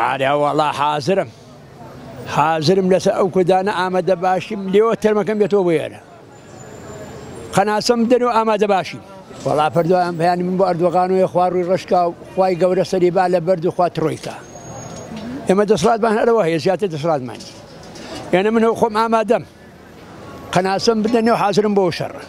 ئاراوەڵا حازرم حازرم لەسەر ئەو کودانە ئامادە باشیم لێوە تەرمەکەم بێتەوە بێرە قەناسم دەن و ئامادە باشیم وەڵا پردوان بەیانی من بۆ ئەردوەغان وی خواروی ڕشکا و خی گەورە سەریبا لە بەرد و خوا تڕۆیکە ئێمە دەسڵاتمان هەرەوە هەیە زیاتر دەسڵاتمانی یعنە من هەو خۆم ئامادەم قەناسم بدەنێ و حازرم بۆ شەڕە